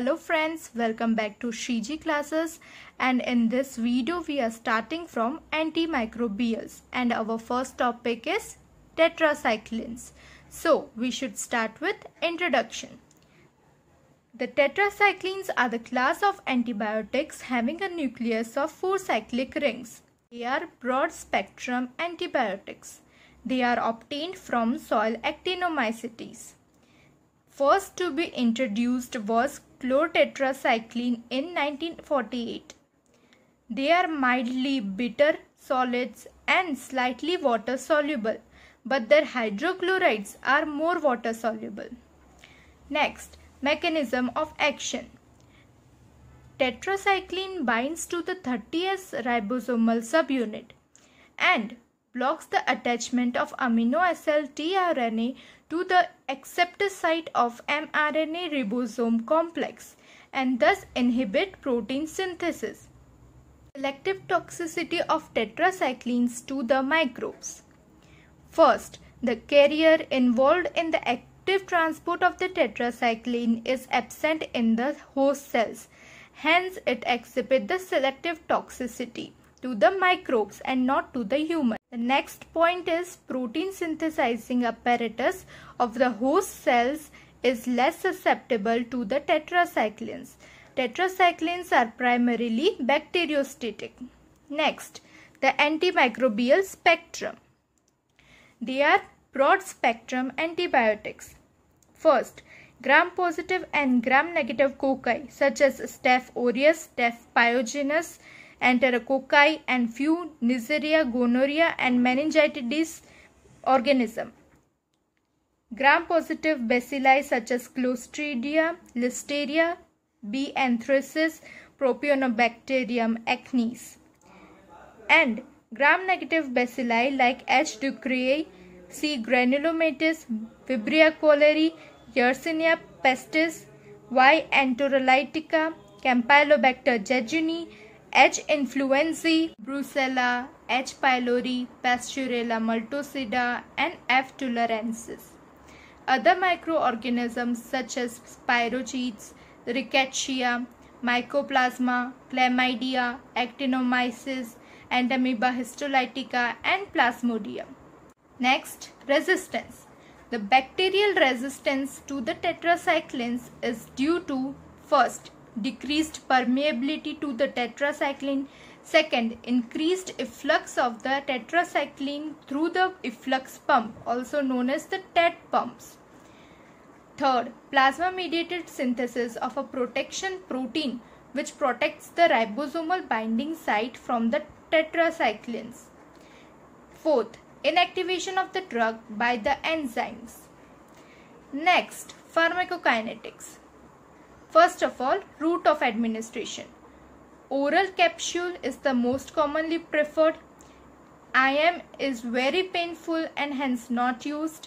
Hello friends, welcome back to Shreeji classes and in this video we are starting from antimicrobials and our first topic is tetracyclines. So we should start with introduction. The tetracyclines are the class of antibiotics having a nucleus of four cyclic rings. They are broad spectrum antibiotics. They are obtained from soil actinomycetes. First to be introduced was chlortetracycline in 1948. They are mildly bitter solids and slightly water soluble, but their hydrochlorides are more water soluble. Next, mechanism of action. Tetracycline binds to the 30S ribosomal subunit and blocks the attachment of amino acid tRNA to the acceptor site of mRNA ribosome complex and thus inhibit protein synthesis. Selective toxicity of tetracyclines to the microbes. First, the carrier involved in the active transport of the tetracycline is absent in the host cells. Hence, it exhibits the selective toxicity to the microbes and not to the human. The next point is protein synthesizing apparatus of the host cells is less susceptible to the tetracyclines. Tetracyclines are primarily bacteriostatic. Next, the antimicrobial spectrum. They are broad spectrum antibiotics. First, gram positive and gram negative cocci such as Staph aureus, Staph pyogenes, enterococci and few Neisseria, gonorrhea and meningitis organism. Gram-positive bacilli such as Clostridia, Listeria, B. anthracis, Propionibacterium acnes. And gram-negative bacilli like H. ducreyi, C. granulomatis, Vibrio cholerae, Yersinia pestis, Y. enterolytica, Campylobacter jejuni, H. influenzae, Brucella, H. pylori, Pasteurella multocida, and F. tularensis. Other microorganisms such as spirochetes, Rickettsia, Mycoplasma, Chlamydia, Actinomyces, and Amoeba histolytica, and Plasmodium. Next, resistance. The bacterial resistance to the tetracyclines is due to first decreased permeability to the tetracycline. Second, increased efflux of the tetracycline through the efflux pump, also known as the TET pumps. Third, plasmid-mediated synthesis of a protection protein which protects the ribosomal binding site from the tetracyclines. Fourth, inactivation of the drug by the enzymes. Next, pharmacokinetics. First of all, route of administration. Oral capsule is the most commonly preferred. IM is very painful and hence not used.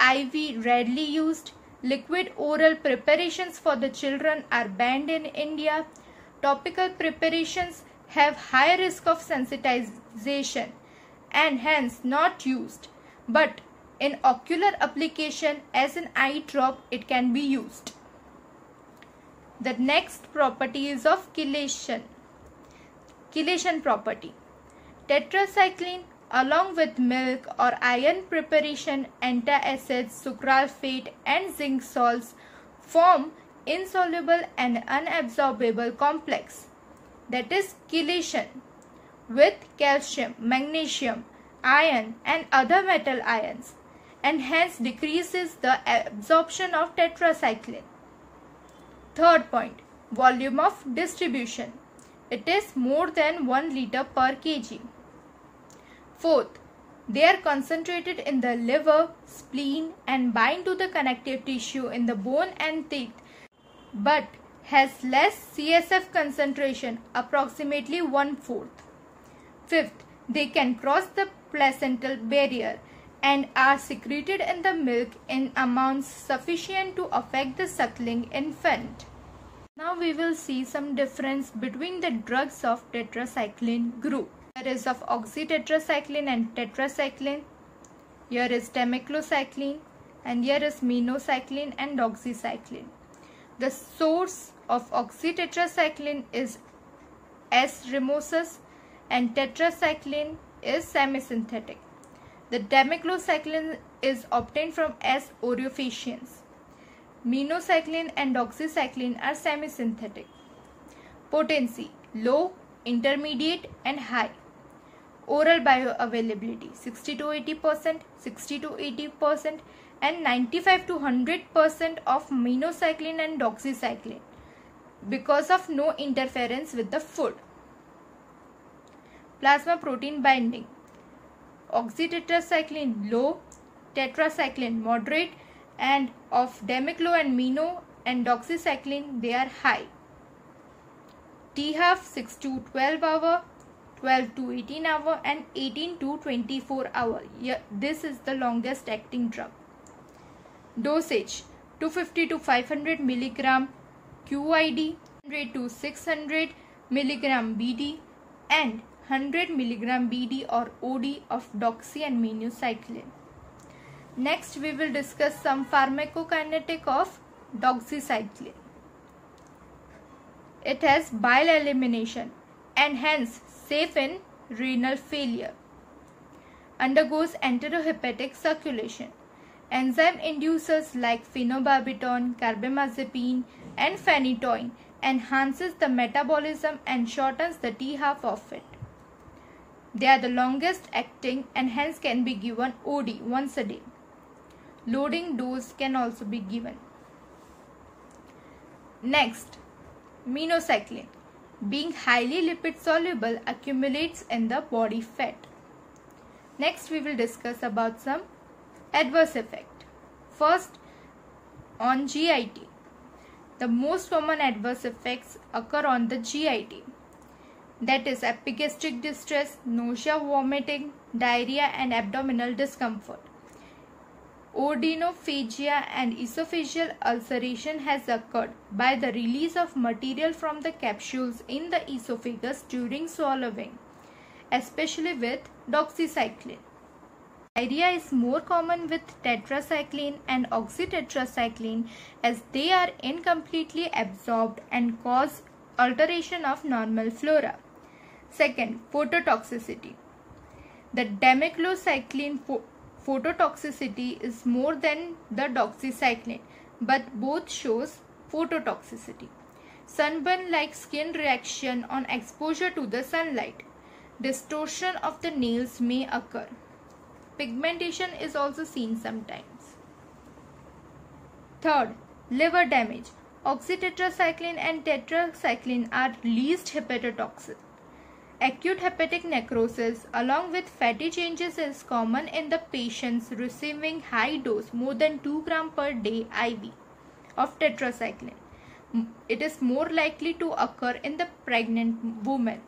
IV rarely used. Liquid oral preparations for the children are banned in India. Topical preparations have high risk of sensitization and hence not used. But in ocular application as an eye drop it can be used. The next property is of chelation. Chelation property. Tetracycline along with milk or iron preparation, antacids, sucralfate and zinc salts form insoluble and unabsorbable complex that is chelation with calcium, magnesium, iron and other metal ions and hence decreases the absorption of tetracycline. Third point, volume of distribution. It is more than 1 liter per kg. Fourth, they are concentrated in the liver, spleen and bind to the connective tissue in the bone and teeth but has less CSF concentration approximately one-fourth. Fifth, they can cross the placental barrier and are secreted in the milk in amounts sufficient to affect the suckling infant. Now we will see some difference between the drugs of tetracycline group. There is of oxytetracycline and tetracycline. Here is demeclocycline and here is minocycline and doxycycline. The source of oxytetracycline is S. ramosus and tetracycline is semisynthetic. The demeclocycline is obtained from S. aureofaciens. Minocycline and doxycycline are semisynthetic. Potency low, intermediate and high. Oral bioavailability 60 to 80%, 60 to 80% and 95 to 100% of minocycline and doxycycline because of no interference with the food. Plasma protein binding oxytetracycline low, tetracycline moderate and of demeclo and mino and doxycycline they are high. T half 6 to 12 hour, 12 to 18 hour and 18 to 24 hour. Yeah, this is the longest acting drug. Dosage 250 to 500 milligram QID, 100 to 600 milligram BD and 100 milligram BD or OD of doxy and minocycline. Next, we will discuss some pharmacokinetic of doxycycline. It has bile elimination and hence safe in renal failure. Undergoes enterohepatic circulation. Enzyme inducers like phenobarbital, carbamazepine and phenytoin enhances the metabolism and shortens the T half of it. They are the longest acting and hence can be given OD once a day. Loading dose can also be given. Next, minocycline being highly lipid soluble accumulates in the body fat. Next we will discuss about some adverse effect. First on GIT. The most common adverse effects occur on the GIT. That is epigastric distress, nausea, vomiting, diarrhea and abdominal discomfort. Odynophagia and esophageal ulceration has occurred by the release of material from the capsules in the esophagus during swallowing, especially with doxycycline. Diarrhea is more common with tetracycline and oxytetracycline as they are incompletely absorbed and cause alteration of normal flora. Second, phototoxicity. The demeclocycline phototoxicity is more than the doxycycline, but both shows phototoxicity. Sunburn-like skin reaction on exposure to the sunlight. Distortion of the nails may occur. Pigmentation is also seen sometimes. Third, liver damage. Oxytetracycline and tetracycline are least hepatotoxic. Acute hepatic necrosis along with fatty changes is common in the patients receiving high dose more than 2 gram per day IV of tetracycline. It is more likely to occur in the pregnant woman.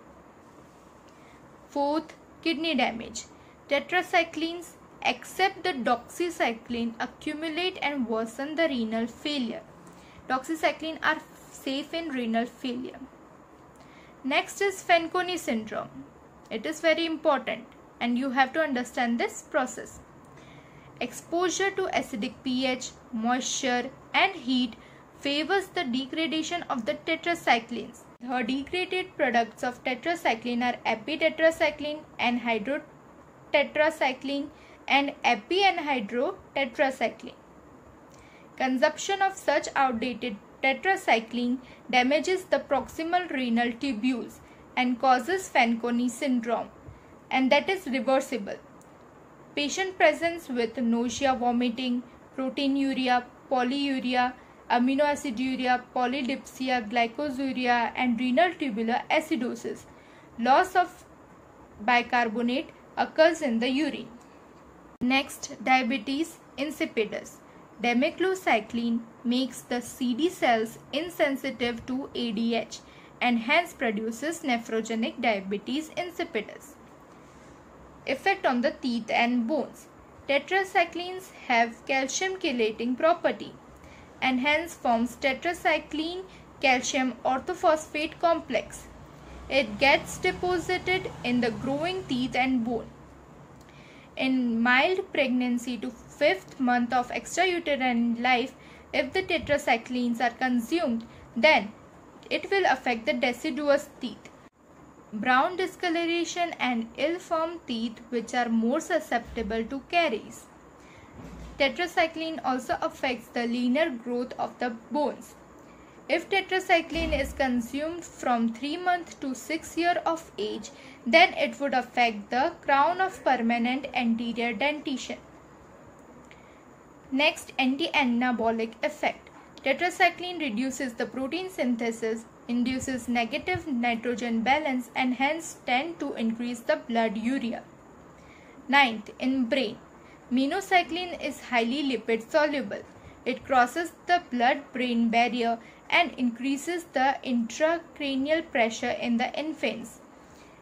Fourth, kidney damage. Tetracyclines except the doxycycline accumulate and worsen the renal failure. Doxycycline are safe in renal failure. Next is Fanconi syndrome. It is very important and you have to understand this process. Exposure to acidic pH, moisture and heat favors the degradation of the tetracyclines. The degraded products of tetracycline are epitetracycline and hydrotetracycline and epianhydrotetracycline. Consumption of such outdated tetracycline damages the proximal renal tubules and causes Fanconi syndrome and that is reversible. Patient presents with nausea, vomiting, proteinuria, polyuria, aminoaciduria, polydipsia, glycosuria and renal tubular acidosis. Loss of bicarbonate occurs in the urine. Next, diabetes insipidus. Demeclocycline makes the CD cells insensitive to ADH and hence produces nephrogenic diabetes insipidus. Effect on the teeth and bones. Tetracyclines have calcium chelating property and hence forms tetracycline calcium orthophosphate complex. It gets deposited in the growing teeth and bone. In mild pregnancy to fifth month of extrauterine life, If the tetracyclines are consumed, then it will affect the deciduous teeth. Brown discoloration and ill-formed teeth which are more susceptible to caries. Tetracycline also affects the linear growth of the bones. If tetracycline is consumed from 3 months to 6 years of age, then it would affect the crown of permanent anterior dentition. Next, anti-anabolic effect. Tetracycline reduces the protein synthesis, induces negative nitrogen balance and hence tend to increase the blood urea. Ninth, in brain. Minocycline is highly lipid soluble. It crosses the blood-brain barrier and increases the intracranial pressure in the infants,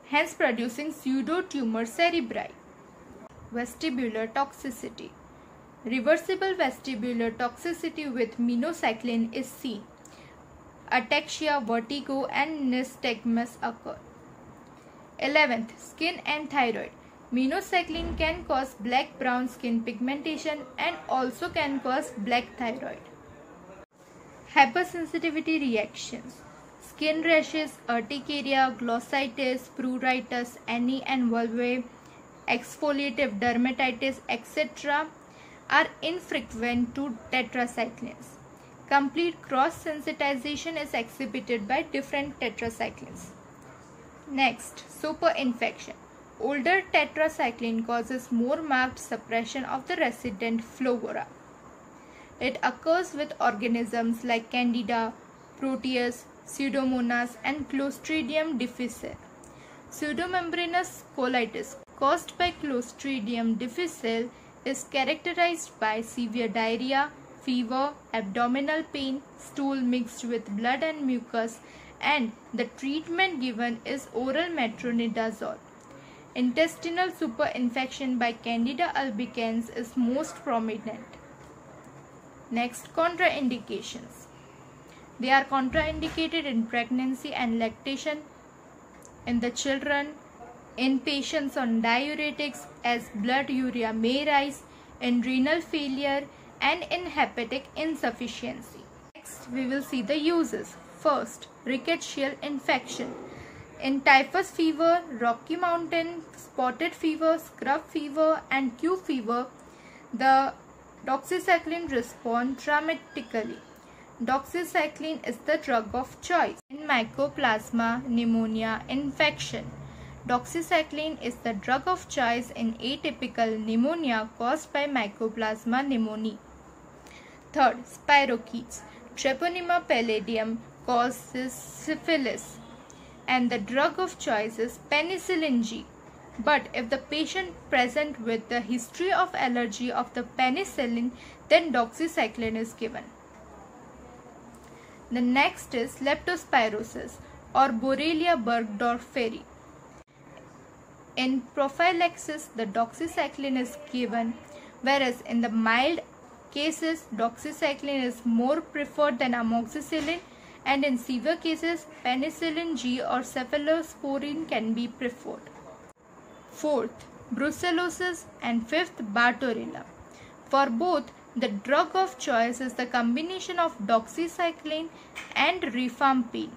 hence producing pseudotumor cerebri. Vestibular toxicity. Reversible vestibular toxicity with minocycline is seen. Ataxia, vertigo and nystagmus occur. 11th. Skin and thyroid. Minocycline can cause black-brown skin pigmentation and also can cause black thyroid. Hypersensitivity reactions Skin rashes, urticaria, glossitis, pruritus, acne and vulvae, exfoliative dermatitis, etc. are infrequent to tetracyclines. Complete cross-sensitization is exhibited by different tetracyclines. Next, superinfection. Older tetracycline causes more marked suppression of the resident flora. It occurs with organisms like Candida, Proteus, Pseudomonas and Clostridium difficile. Pseudomembranous colitis caused by Clostridium difficile is characterized by severe diarrhea, fever, abdominal pain, stool mixed with blood and mucus and the treatment given is oral metronidazole. Intestinal superinfection by Candida albicans is most prominent. Next, contraindications. They are contraindicated in pregnancy and lactation, in the children, in patients on diuretics as blood urea may rise, in renal failure and in hepatic insufficiency. Next, we will see the uses. First, rickettsial infection. In typhus fever, Rocky Mountain, spotted fever, scrub fever and Q fever, the Doxycycline respond dramatically. Doxycycline is the drug of choice in Mycoplasma pneumonia infection. Doxycycline is the drug of choice in atypical pneumonia caused by Mycoplasma pneumoniae. Third, spirochetes. Treponema pallidum causes syphilis and the drug of choice is penicillin G. But if the patient present with the history of allergy of the penicillin, then doxycycline is given. The next is leptospirosis or Borrelia burgdorferi. In prophylaxis, the doxycycline is given, whereas in the mild cases, doxycycline is more preferred than amoxicillin and in severe cases, penicillin G or cephalosporin can be preferred fourth brucellosis and fifth bartonella. For both, the drug of choice is the combination of doxycycline and rifampin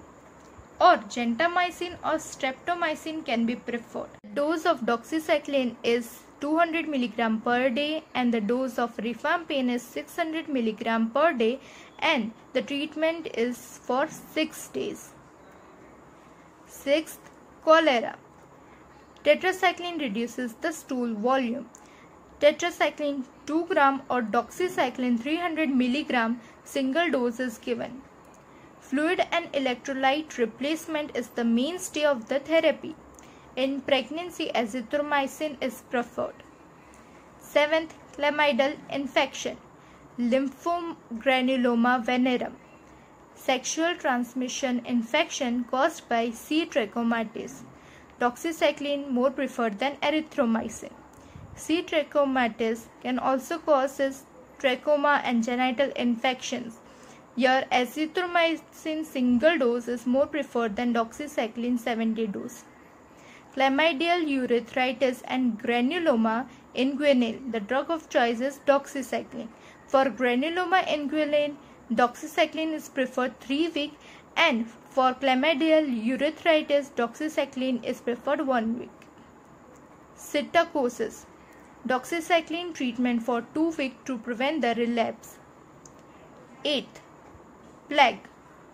or gentamicin or streptomycin can be preferred. The dose of doxycycline is 200 mg per day and the dose of rifampin is 600 mg per day and the treatment is for 6 days. Sixth, cholera. Tetracycline reduces the stool volume. Tetracycline 2 gram or doxycycline 300 mg single dose is given. Fluid and electrolyte replacement is the mainstay of the therapy. In pregnancy, azithromycin is preferred. Seventh, chlamydial infection. Lymphogranuloma venereum. Sexual transmission infection caused by C. trachomatis doxycycline more preferred than erythromycin. C. trachomatis can also cause trachoma and genital infections. Here, azithromycin single dose is more preferred than doxycycline 70 dose. Chlamydial urethritis and granuloma inguinale. The drug of choice is doxycycline. For granuloma inguinale, doxycycline is preferred 3 week and for chlamydial urethritis, doxycycline is preferred 1 week. Psittacosis Doxycycline treatment for 2 weeks to prevent the relapse. 8th. Plague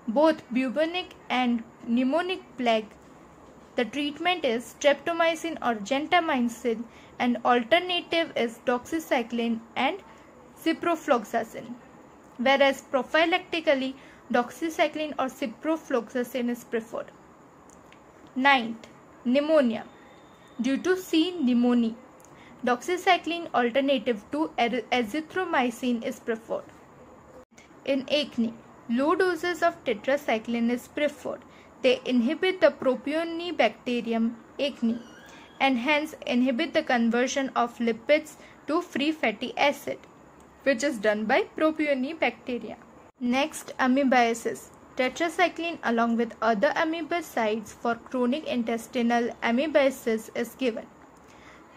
Both bubonic and pneumonic plague. The treatment is streptomycin or gentamicin and alternative is doxycycline and ciprofloxacin. Whereas prophylactically doxycycline or ciprofloxacin is preferred. Ninth, pneumonia. Due to C. pneumoniae, doxycycline alternative to azithromycin is preferred. In acne, low doses of tetracycline is preferred. They inhibit the Propionibacterium acne and hence inhibit the conversion of lipids to free fatty acid, which is done by Propionibacteria. Next, amoebiasis. Tetracycline along with other amoebicides for chronic intestinal amoebiasis is given.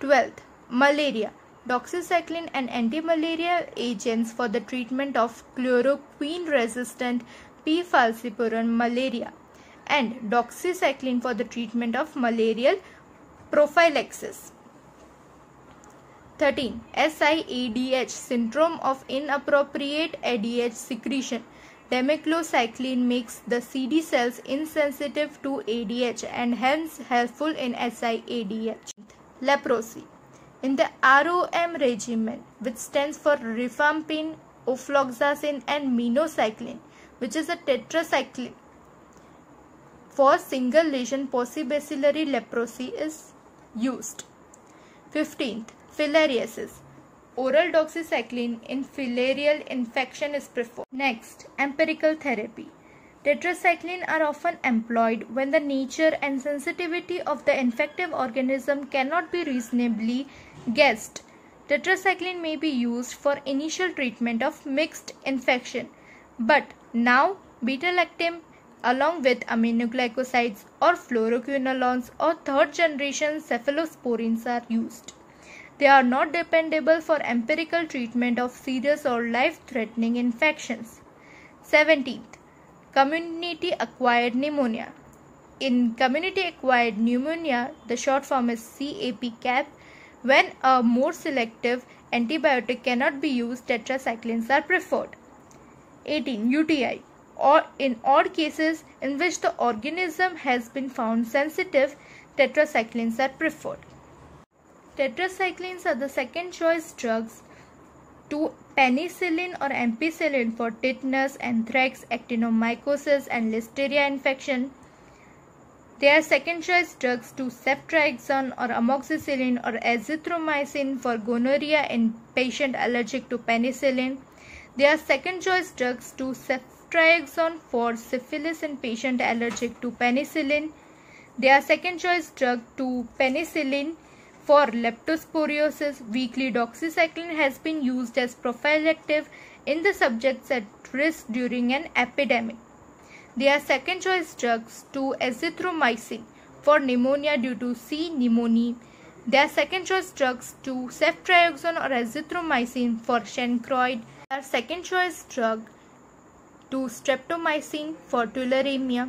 12th, malaria. Doxycycline and antimalarial agents for the treatment of chloroquine resistant P. falciparum malaria and doxycycline for the treatment of malarial prophylaxis. 13. SIADH syndrome of inappropriate ADH secretion. Demeclocycline makes the CD cells insensitive to ADH and hence helpful in SIADH. Leprosy. In the ROM regimen, which stands for rifampin, ofloxacin and minocycline, which is a tetracycline, for single lesion paucibacillary leprosy is used. 15th Filariasis. Oral doxycycline in filarial infection is preferred. Next, empirical therapy. Tetracycline are often employed when the nature and sensitivity of the infective organism cannot be reasonably guessed. Tetracycline may be used for initial treatment of mixed infection, but now beta-lactam along with aminoglycosides or fluoroquinolones or third generation cephalosporins are used. They are not dependable for empirical treatment of serious or life-threatening infections. 17th. Community acquired pneumonia. In community acquired pneumonia, the short form is CAP-CAP. When a more selective antibiotic cannot be used, tetracyclines are preferred. 18. UTI or in odd cases in which the organism has been found sensitive, tetracyclines are preferred. Tetracyclines are the second choice drugs to penicillin or ampicillin for tetanus, anthrax, actinomycosis and listeria infection. They are second choice drugs to ceftriaxone or amoxicillin or azithromycin for gonorrhea in patient allergic to penicillin. They are second choice drugs to ceftriaxone for syphilis in patient allergic to penicillin. They are second choice drug to penicillin for leptospirosis, weekly doxycycline has been used as prophylactic in the subjects at risk during an epidemic. They are second choice drugs to azithromycin for pneumonia due to C. pneumoniae. They are second choice drugs to ceftriaxone or azithromycin for chancroid. They are second choice drug to streptomycin for tularemia.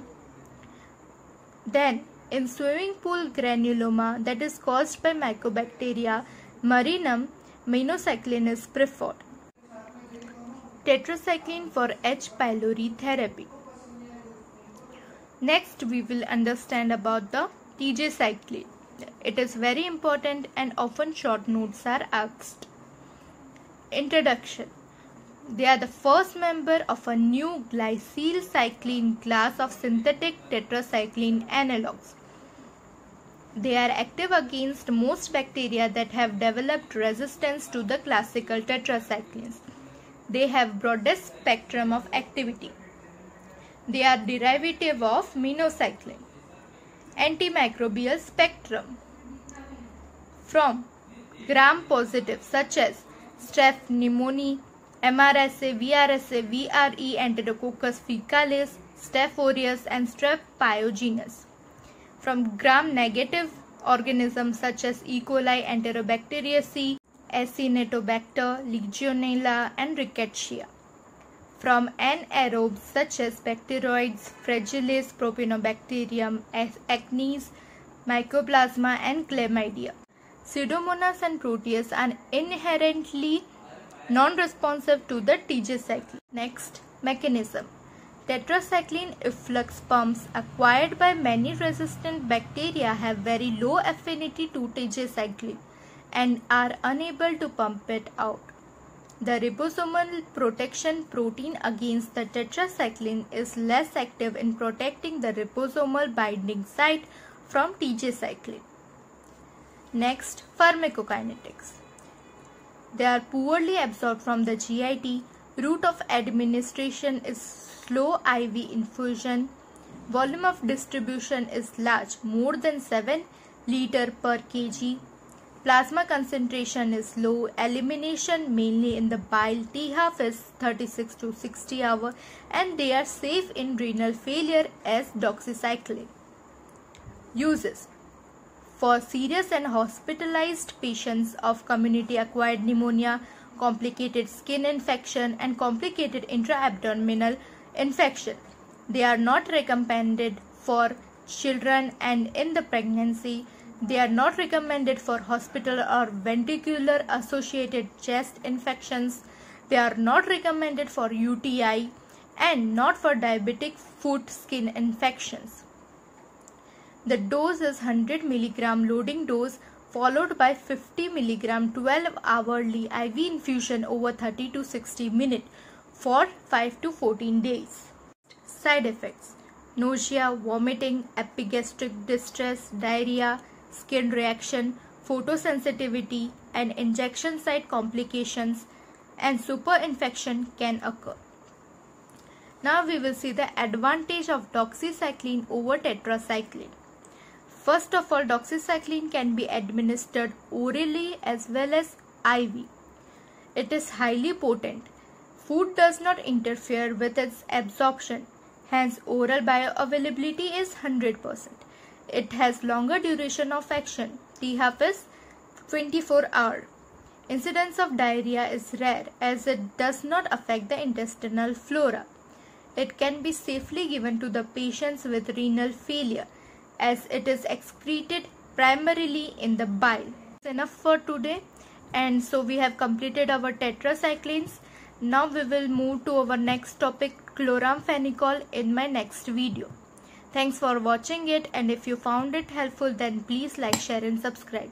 Then in swimming pool granuloma that is caused by Mycobacteria marinum, minocycline is preferred. Tetracycline for H. pylori therapy. Next, we will understand about the tigecycline. It is very important and often short notes are asked. Introduction they are the first member of a new glycyl cycline class of synthetic tetracycline analogues. They are active against most bacteria that have developed resistance to the classical tetracyclines. They have broadest spectrum of activity. They are derivative of minocycline. Antimicrobial spectrum from gram-positive such as Staph pneumoniae, MRSA, VRSA, VRE, Enterococcus faecalis, Staph aureus and Strep pyogenes from gram-negative organisms such as E. coli, Enterobacteriaceae, Acinetobacter, Legionella and Rickettsia. From anaerobes such as Bacteroides, Fragilis, Propionibacterium, Acnes, Mycoplasma and Chlamydia. Pseudomonas and Proteus are inherently non-responsive to the tigecycline. Next, mechanism. Tetracycline efflux pumps acquired by many resistant bacteria have very low affinity to tigecycline and are unable to pump it out. The ribosomal protection protein against the tetracycline is less active in protecting the ribosomal binding site from tigecycline. Next, pharmacokinetics. They are poorly absorbed from the GIT. Route of administration is slow IV infusion. Volume of distribution is large, more than 7 liter per kg. Plasma concentration is low. Elimination mainly in the bile. T-half is 36 to 60 hour and they are safe in renal failure as doxycycline. Uses for serious and hospitalized patients of community acquired pneumonia, complicated skin infection and complicated intra-abdominal infection. They are not recommended for children and in the pregnancy. They are not recommended for hospital or ventilator associated chest infections. They are not recommended for UTI and not for diabetic foot skin infections. The dose is 100 mg loading dose followed by 50 mg 12 hourly IV infusion over 30 to 60 minutes for 5 to 14 days. Side effects nausea, vomiting, epigastric distress, diarrhea, skin reaction, photosensitivity, and injection site complications and superinfection can occur. Now we will see the advantage of doxycycline over tetracycline. First of all, doxycycline can be administered orally as well as IV. It is highly potent. Food does not interfere with its absorption. Hence, oral bioavailability is 100%. It has longer duration of action. T-half is 24 hour. Incidence of diarrhea is rare as it does not affect the intestinal flora. It can be safely given to the patients with renal failure as it is excreted primarily in the bile. That's enough for today and so we have completed our tetracyclines. Now we will move to our next topic chloramphenicol in my next video. Thanks for watching it and if you found it helpful then please like, share and subscribe.